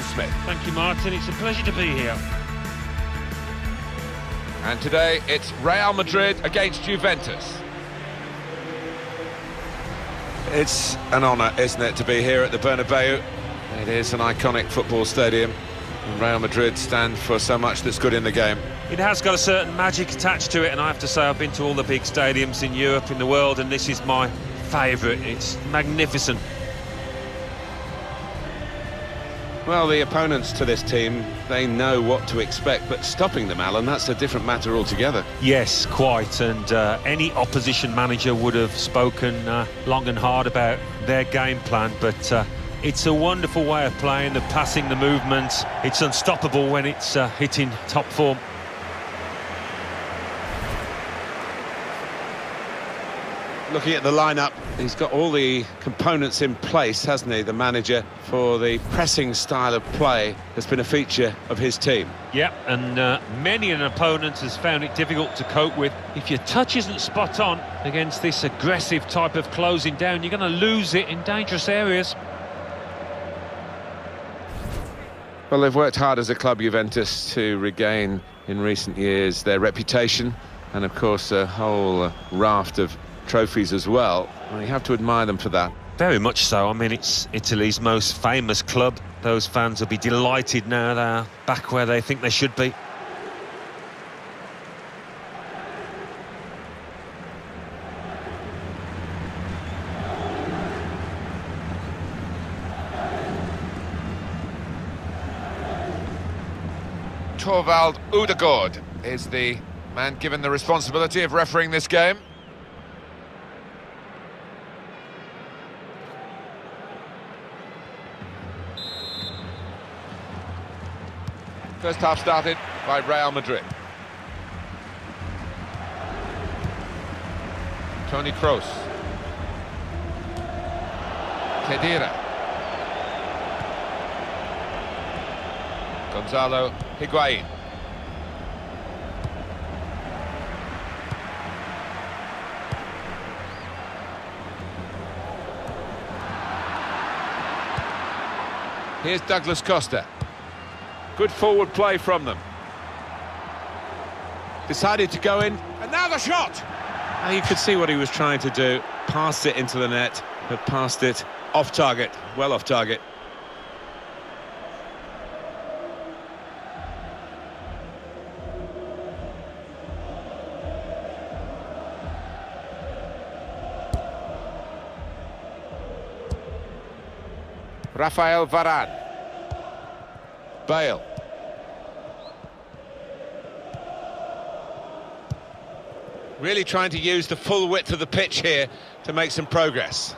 Smith. Thank you, Martin. It's a pleasure to be here. And today it's Real Madrid against Juventus. It's an honour, isn't it, to be here at the Bernabeu. It is an iconic football stadium. And Real Madrid stand for so much that's good in the game. It has got a certain magic attached to it, and I have to say I've been to all the big stadiums in Europe, in the world, and this is my favourite. It's magnificent. Well, the opponents to this team, they know what to expect, but stopping them, Alan, that's a different matter altogether. Yes, quite, and uh, any opposition manager would have spoken uh, long and hard about their game plan, but uh, it's a wonderful way of playing, the passing, the movement. It's unstoppable when it's uh, hitting top form. Looking at the lineup, he's got all the components in place, hasn't he, the manager, for the pressing style of play that's been a feature of his team. Yep, and uh, many an opponent has found it difficult to cope with. If your touch isn't spot on against this aggressive type of closing down, you're going to lose it in dangerous areas. Well, they've worked hard as a club, Juventus, to regain in recent years their reputation and, of course, a whole uh, raft of trophies as well. well. You have to admire them for that. Very much so. I mean, it's Italy's most famous club. Those fans will be delighted now they're back where they think they should be. Torvald Udegaard is the man given the responsibility of refereeing this game. First half started by Real Madrid. Toni Kroos. Khedira. Gonzalo Higuain. Here's Douglas Costa. Good forward play from them. Decided to go in, and now the shot! Now you could see what he was trying to do. Passed it into the net, but passed it off target, well off target. Rafael Varane. Bale. Really trying to use the full width of the pitch here to make some progress.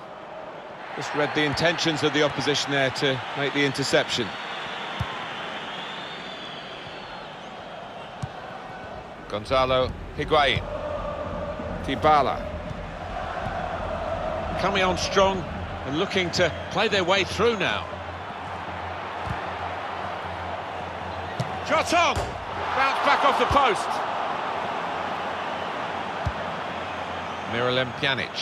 Just read the intentions of the opposition there to make the interception. Gonzalo Higuain. Dybala. Coming on strong and looking to play their way through now. Shot on! Bounce back off the post. Miralem Pjanic.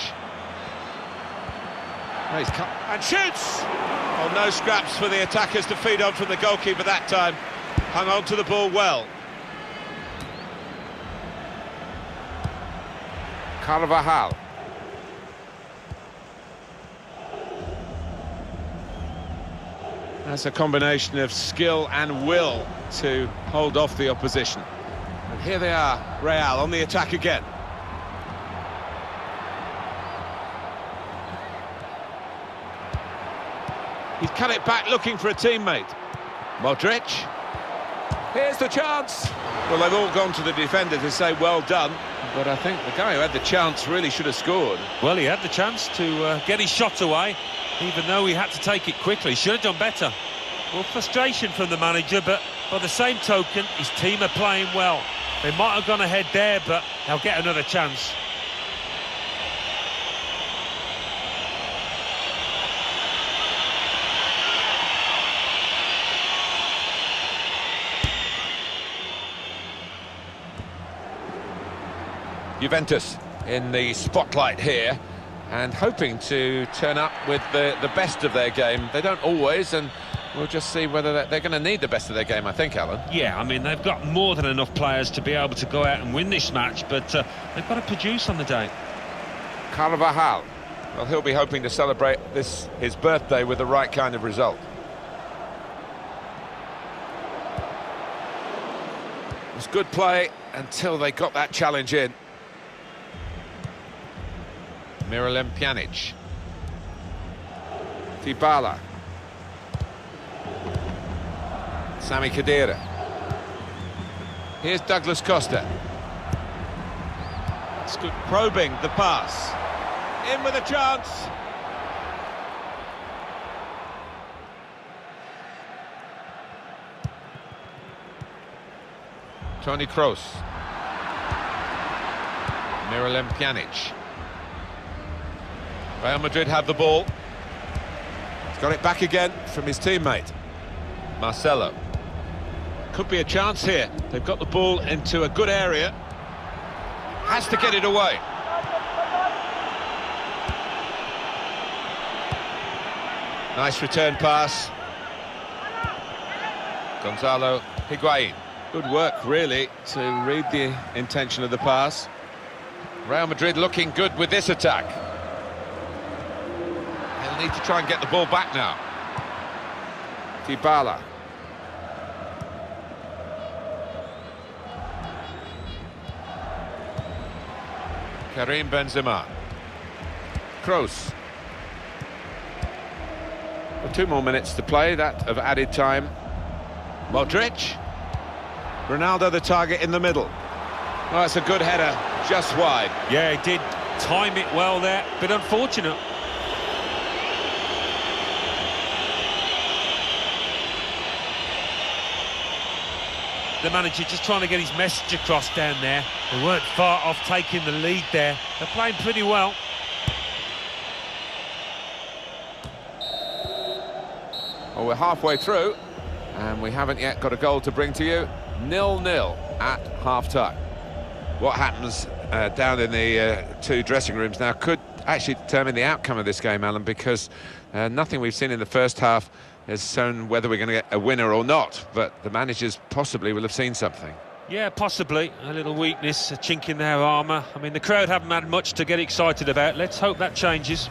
He's cut and shoots! Oh, no scraps for the attackers to feed on from the goalkeeper that time. Hung on to the ball well. Carvajal. That's a combination of skill and will to hold off the opposition. And here they are, Real on the attack again. He's cut it back looking for a teammate. Modric. Here's the chance. Well, they've all gone to the defender to say well done, but I think the guy who had the chance really should have scored. Well, he had the chance to uh, get his shot away, even though he had to take it quickly. Should have done better. Well, frustration from the manager, but by the same token, his team are playing well. They might have gone ahead there, but they'll get another chance. Juventus in the spotlight here and hoping to turn up with the, the best of their game. They don't always, and we'll just see whether they're, they're going to need the best of their game, I think, Alan. Yeah, I mean, they've got more than enough players to be able to go out and win this match, but uh, they've got to produce on the day. Carvajal. Well, he'll be hoping to celebrate this his birthday with the right kind of result. It was good play until they got that challenge in. Miralem Pjanic. Dybala. Sami Khedira. Here's Douglas Costa. It's good probing the pass. In with a chance. Toni Kroos. Miralem Pjanic. Real Madrid have the ball. He's got it back again from his teammate. Marcelo. Could be a chance here. They've got the ball into a good area. Has to get it away. Nice return pass. Gonzalo Higuain. Good work, really, to read the intention of the pass. Real Madrid looking good with this attack. Need to try and get the ball back now. Dybala. Karim Benzema. Kroos. Well, two more minutes to play, that of added time. Modric. Ronaldo the target in the middle. Oh, that's a good header, just wide. Yeah, he did time it well there, but unfortunate. The manager just trying to get his message across down there. They weren't far off taking the lead there. They're playing pretty well. Well, we're halfway through, and we haven't yet got a goal to bring to you. Nil-nil at half-time. What happens uh, down in the uh, two dressing rooms now could actually determine the outcome of this game, Alan, because uh, nothing we've seen in the first half has shown whether we're going to get a winner or not, but the managers possibly will have seen something. Yeah, possibly. A little weakness, a chink in their armour. I mean, the crowd haven't had much to get excited about. Let's hope that changes.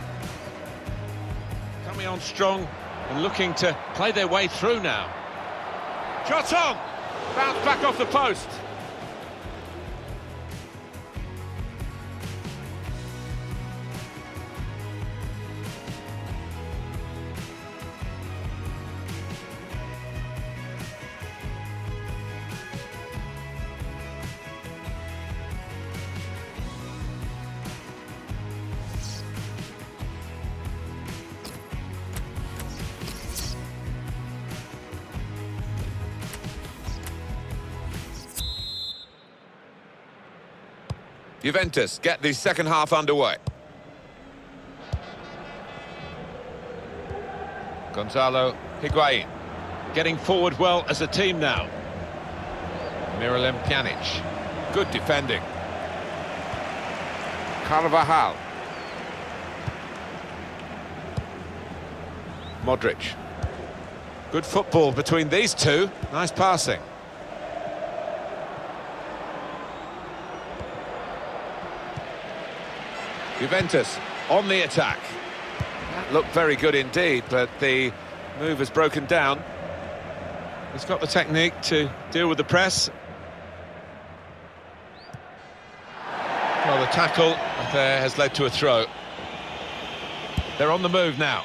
Coming on strong and looking to play their way through now. Shot on! Bounce back off the post. Juventus get the second half underway. Gonzalo Higuain getting forward well as a team now. Miralem Pjanic. Good defending. Carvajal. Modric. Good football between these two. Nice passing. Juventus on the attack. That looked very good indeed, but the move has broken down. He's got the technique to deal with the press. Well, the tackle there has led to a throw. They're on the move now.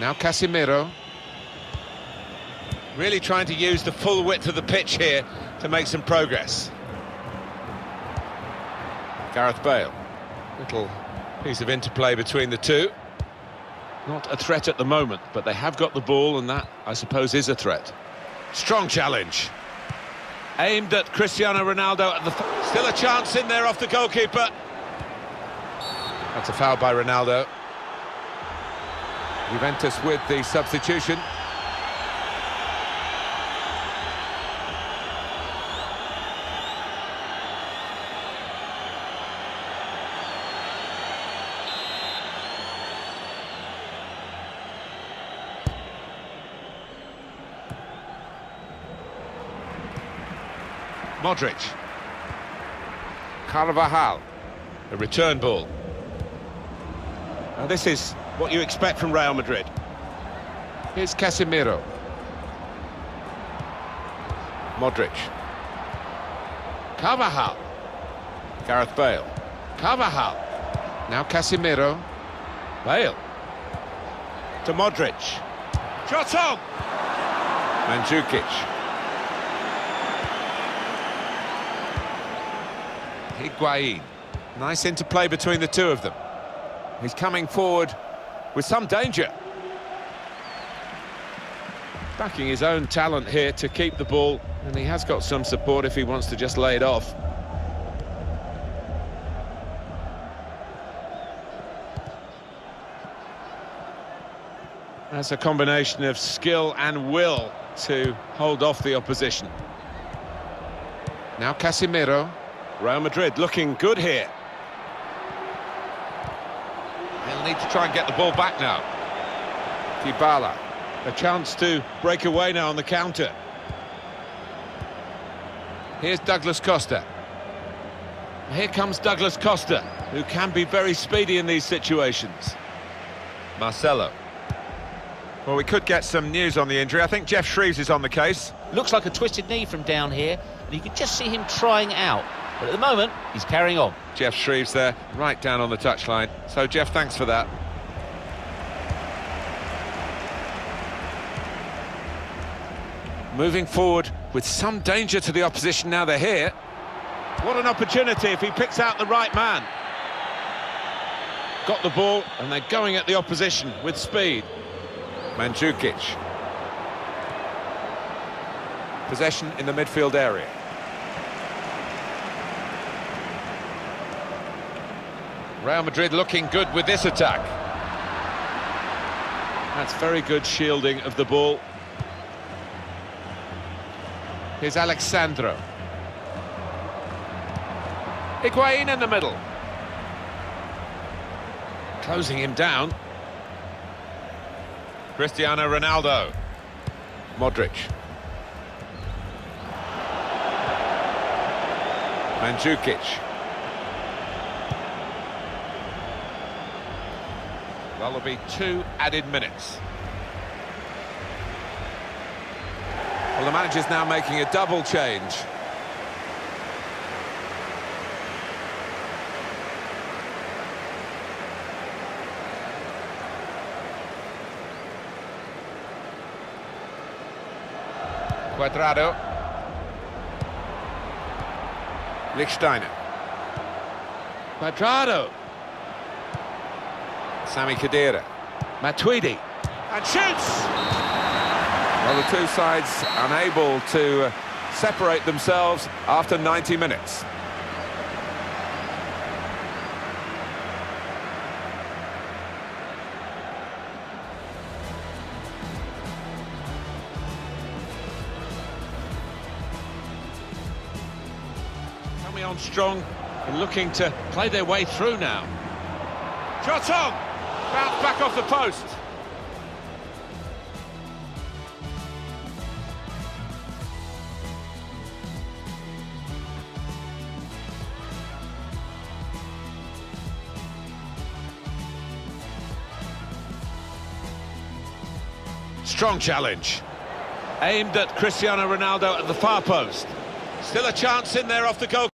Now Casemiro. Really trying to use the full width of the pitch here to make some progress. Gareth Bale. Little piece of interplay between the two. Not a threat at the moment, but they have got the ball, and that, I suppose, is a threat. Strong challenge. Aimed at Cristiano Ronaldo. At the Still a chance in there off the goalkeeper. That's a foul by Ronaldo. Juventus with the substitution. Modric. Carvajal. A return ball. Now this is what you expect from Real Madrid. Here's Casemiro. Modric. Carvajal. Gareth Bale. Carvajal. Now Casemiro. Bale. To Modric. Shot on! Mandzukic. Higuain. Nice interplay between the two of them. He's coming forward with some danger. Backing his own talent here to keep the ball, and he has got some support if he wants to just lay it off. That's a combination of skill and will to hold off the opposition. Now Casemiro. Real Madrid looking good here. They'll need to try and get the ball back now. Dybala. A chance to break away now on the counter. Here's Douglas Costa. Here comes Douglas Costa, who can be very speedy in these situations. Marcelo. Well, we could get some news on the injury. I think Geoff Shreeves is on the case. Looks like a twisted knee from down here, and you can just see him trying out. But at the moment, he's carrying on. Geoff Shreeves there, right down on the touchline. So, Geoff, thanks for that. Moving forward with some danger to the opposition now they're here. What an opportunity if he picks out the right man. Got the ball, and they're going at the opposition with speed. Mandzukic. Possession in the midfield area. Real Madrid looking good with this attack. That's very good shielding of the ball. Here's Alex Sandro. Higuain in the middle. Closing him down. Cristiano Ronaldo. Modric. Mandzukic. There'll be two added minutes. Well, the manager's now making a double change. Cuadrado. Lichtsteiner. Cuadrado. Sami Khedira. Matuidi. And shoots! Well, the two sides unable to uh, separate themselves after 90 minutes. Coming on strong and looking to play their way through now. Shot on! Bounce back off the post. Strong challenge. Aimed at Cristiano Ronaldo at the far post. Still a chance in there off the goal.